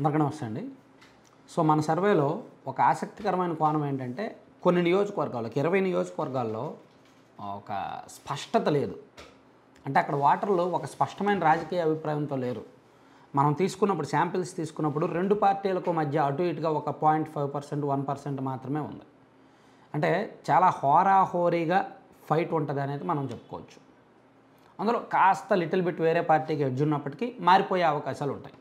అందరికీ నమస్తే అండి. సో మన సర్వేలో ఒక ఆసక్తికరమైన కోణం ఏంటంటే కొన్ని నియోజకవర్గాల్లో ఇరవై నియోజకవర్గాల్లో ఒక స్పష్టత లేదు. అంటే అక్కడ ఓటర్లు ఒక స్పష్టమైన రాజకీయ అభిప్రాయంతో లేరు. మనం తీసుకున్నప్పుడు శాంపిల్స్ తీసుకున్నప్పుడు రెండు పార్టీలకు మధ్య అటు ఇటుగా ఒక point five percent one percent మాత్రమే ఉంది. అంటే చాలా హోరాహోరీగా ఫైట్ ఉంటుంది అనేది మనం చెప్పుకోవచ్చు. అందులో కాస్త లిటిల్ బిట్ వేరే పార్టీకి ఎడ్జ్ ఉన్నప్పటికీ మారిపోయే అవకాశాలు ఉంటాయి.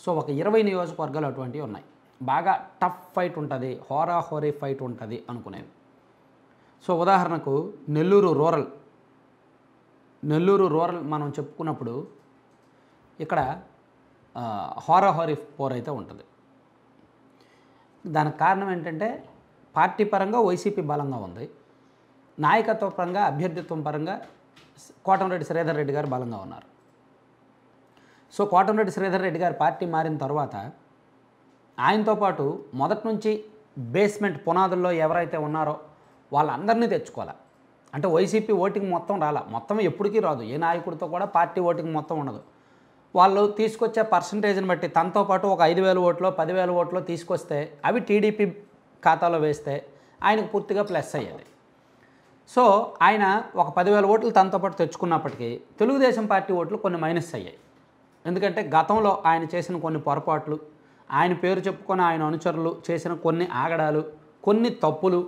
సో ఒక ఇరవై నియోజకవర్గాలు అటువంటివి ఉన్నాయి. బాగా టఫ్ ఫైట్ ఉంటుంది హోరా హోరీ ఫైట్ ఉంటుంది అనుకునేవి సో ఉదాహరణకు నెల్లూరు రూరల్ నెల్లూరు రూరల్ మనం చెప్పుకున్నప్పుడు ఇక్కడ హోరా హోరాహోరీ పోర్ అయితే ఉంటుంది. దానికి కారణం ఏంటంటే పార్టీ పరంగా వైసీపీ బలంగా ఉంది. నాయకత్వ పరంగా అభ్యర్థిత్వం పరంగా స్- కోటంరెడ్డి శ్రీధర్ రెడ్డి గారు బలంగా ఉన్నారు. సో కోటంరెడ్డి శ్రీధర్ రెడ్డి గారు పార్టీ మారిన తర్వాత ఆయనతో పాటు మొదటి నుంచి బేస్మెంట్ పునాదుల్లో ఎవరైతే ఉన్నారో వాళ్ళందరినీ తెచ్చుకోవాలి. అంటే వైసీపీ ఓటింగ్ మొత్తం రాలా. మొత్తం ఎప్పటికీ రాదు. ఏ నాయకుడితో కూడా పార్టీ ఓటింగ్ మొత్తం ఉండదు. వాళ్ళు తీసుకొచ్చే పర్సంటేజ్ని బట్టి తనతో పాటు ఒక ఐదు వేల ఓట్లో పదివేల ఓట్లో తీసుకొస్తే అవి టీడీపీ ఖాతాలో వేస్తే ఆయనకు పూర్తిగా ప్లస్ అయ్యేది. సో ఆయన ఒక పదివేల ఓట్లు తనతో పాటు తెచ్చుకున్నప్పటికీ తెలుగుదేశం పార్టీ ఓట్లు కొన్ని మైనస్ అయ్యాయి. ఎందుకంటే గతంలో ఆయన చేసిన కొన్ని పొరపాట్లు ఆయన పేరు చెప్పుకొని ఆయన అనుచరులు చేసిన కొన్ని ఆగడాలు కొన్ని తప్పులు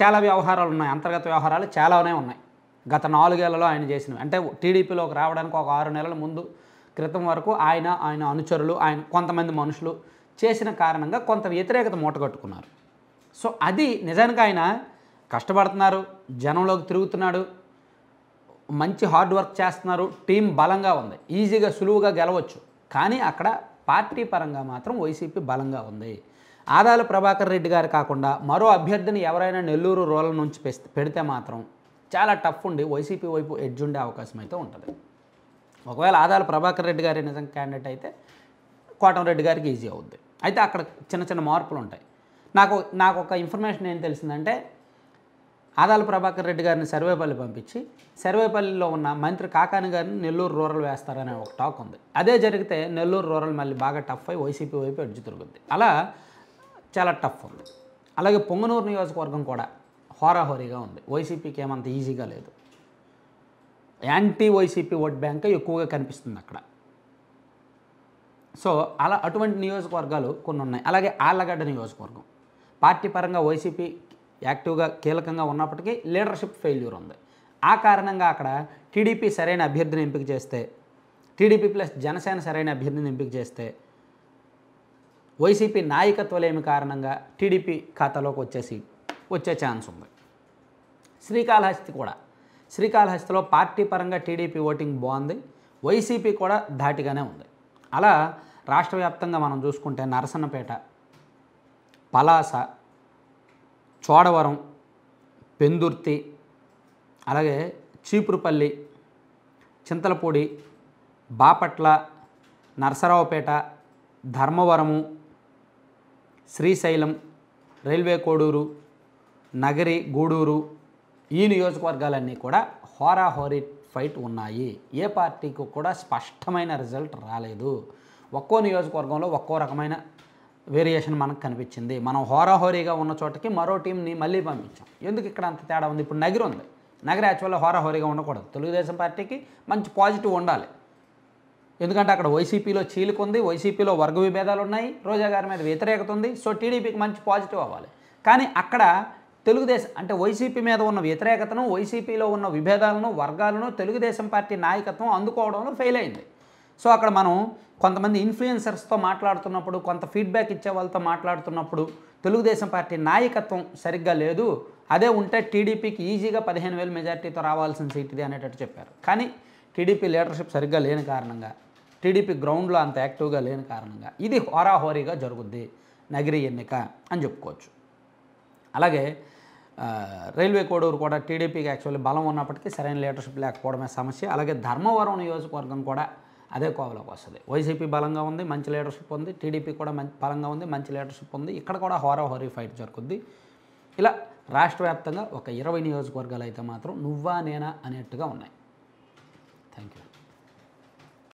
చాలా వ్యవహారాలు ఉన్నాయి అంతర్గత వ్యవహారాలు చాలానే ఉన్నాయి. గత నాలుగేళ్ళలో ఆయన చేసినవి. అంటే టీడీపీలోకి రావడానికి ఒక ఆరు నెలల ముందు క్రితం వరకు ఆయన ఆయన అనుచరులు ఆయన కొంతమంది మనుషులు చేసిన కారణంగా కొంత వ్యతిరేకత మూటగట్టుకున్నారు సో అది నిజానికి ఆయన కష్టపడుతున్నారు జనంలోకి తిరుగుతున్నాడు మంచి హార్డ్ వర్క్ చేస్తున్నారు టీం బలంగా ఉంది. ఈజీగా సులువుగా గెలవచ్చు. కానీ అక్కడ పార్టీ పరంగా మాత్రం వైసీపీ బలంగా ఉంది. ఆదాల ప్రభాకర్ రెడ్డి గారు కాకుండా మరో అభ్యర్థిని ఎవరైనా నెల్లూరు రూరల్ నుంచి పెడితే మాత్రం చాలా టఫ్ ఉండి వైసీపీ వైపు ఎడ్జ్ ఉండే అవకాశం అయితే ఉంటుంది. ఒకవేళ ఆదాల ప్రభాకర్ రెడ్డి గారి నిజం క్యాండిడేట్ అయితే కోటంరెడ్డి గారికి ఈజీ అవుద్ది. అయితే అక్కడ చిన్న చిన్న మార్పులు ఉంటాయి. నాకు నాకు ఒక ఇన్ఫర్మేషన్ ఏం తెలిసిందంటే ఆదాల ప్రభాకర్ రెడ్డి గారిని సర్వేపల్లి పంపించి సర్వేపల్లిలో ఉన్న మంత్రి కాకాని గారిని నెల్లూరు రూరల్ వేస్తారనే ఒక టాక్ ఉంది. అదే జరిగితే నెల్లూరు రూరల్ మళ్ళీ బాగా టఫ్ అయి వైసీపీ వైపు ఎడ్జు తిరుగుద్ది. అలా చాలా టఫ్ ఉంది. అలాగే పొంగనూరు నియోజకవర్గం కూడా హోరాహోరీగా ఉంది. వైసీపీకి ఏమంత ఈజీగా లేదు. యాంటీ వైసీపీ ఓట్ బ్యాంక్ ఎక్కువగా కనిపిస్తుంది అక్కడ. సో అలా అటువంటి నియోజకవర్గాలు కొన్ని ఉన్నాయి. అలాగే ఆళ్ళగడ్డ నియోజకవర్గం. పార్టీ పరంగా వైసీపీ యాక్టివ్గా కీలకంగా ఉన్నప్పటికీ లీడర్షిప్ ఫెయిల్యూర్ ఉంది. ఆ కారణంగా అక్కడ టీడీపీ సరైన అభ్యర్థిని ఎంపిక చేస్తే టీడీపీ ప్లస్ జనసేన సరైన అభ్యర్థిని ఎంపిక చేస్తే వైసీపీ నాయకత్వలేమి కారణంగా టీడీపీ ఖాతాలోకి వచ్చేసి వచ్చే ఛాన్స్ ఉంది. శ్రీకాళహస్తి కూడా. శ్రీకాళహస్తిలో పార్టీ పరంగా టీడీపీ ఓటింగ్ బాగుంది. వైసీపీ కూడా ధాటిగానే ఉంది. అలా రాష్ట్ర వ్యాప్తంగా మనం చూసుకుంటే నరసన్నపేట పలాస చోడవరం పెందుర్తి అలాగే చీపురుపల్లి చింతలపూడి బాపట్ల నరసరావుపేట ధర్మవరము శ్రీశైలం రైల్వే కోడూరు నగరి గూడూరు ఈ నియోజకవర్గాలన్నీ కూడా హోరాహోరీ ఫైట్ ఉన్నాయి. ఏ పార్టీకి కూడా స్పష్టమైన రిజల్ట్ రాలేదు. ఒక్కో నియోజకవర్గంలో ఒక్కో రకమైన వేరియేషన్ మనకు కనిపించింది. మనం హోరాహోరీగా ఉన్న చోటకి మరో టీంని మళ్ళీ పంపించాం. ఎందుకు ఇక్కడ అంత తేడా ఉంది? ఇప్పుడు నగరి ఉంది. నగరి యాక్చువల్గా హోరాహోరీగా ఉండకూడదు. తెలుగుదేశం పార్టీకి మంచి పాజిటివ్ ఉండాలి. ఎందుకంటే అక్కడ వైసీపీలో చీలుకుంది వైసీపీలో వర్గ విభేదాలు ఉన్నాయి రోజా గారి మీద వ్యతిరేకత ఉంది సో టీడీపీకి మంచి పాజిటివ్ అవ్వాలి. కానీ అక్కడ తెలుగుదేశం అంటే వైసీపీ మీద ఉన్న వ్యతిరేకతను వైసీపీలో ఉన్న విభేదాలను వర్గాలను తెలుగుదేశం పార్టీ నాయకత్వం అందుకోవడంలో ఫెయిల్ అయింది. సో అక్కడ మనం కొంతమంది ఇన్ఫ్లుయెన్సర్స్తో మాట్లాడుతున్నప్పుడు కొంత ఫీడ్బ్యాక్ ఇచ్చే వాళ్ళతో మాట్లాడుతున్నప్పుడు తెలుగుదేశం పార్టీ నాయకత్వం సరిగ్గా లేదు. అదే ఉంటే టీడీపీకి ఈజీగా పదిహేను వేల మెజార్టీతో రావాల్సిన సీట్ ఇది అనేటట్టు చెప్పారు. కానీ టీడీపీ లీడర్షిప్ సరిగ్గా లేని కారణంగా టీడీపీ గ్రౌండ్లో అంత యాక్టివ్గా లేని కారణంగా ఇది హోరాహోరీగా జరుగుద్ది నగిరి ఎన్నిక అని చెప్పుకోవచ్చు. అలాగే రైల్వే కోడూరు కూడా టీడీపీకి యాక్చువల్లీ బలం ఉన్నప్పటికీ సరైన లీడర్షిప్ లేకపోవడమే సమస్య. అలాగే ధర్మవరం నియోజకవర్గం కూడా అదే కోవలోకి వస్తుంది. వైసీపీ బలంగా ఉంది మంచి లీడర్షిప్ ఉంది టీడీపీ కూడా మంచి బలంగా ఉంది మంచి లీడర్షిప్ ఉంది. ఇక్కడ కూడా హోరాహోరీ ఫైట్ జరుగుద్ది. ఇలా రాష్ట్ర వ్యాప్తంగా ఒక ఇరవై నియోజకవర్గాలు అయితే మాత్రం నువ్వా నేనా అనేట్టుగా ఉన్నాయి. Thank you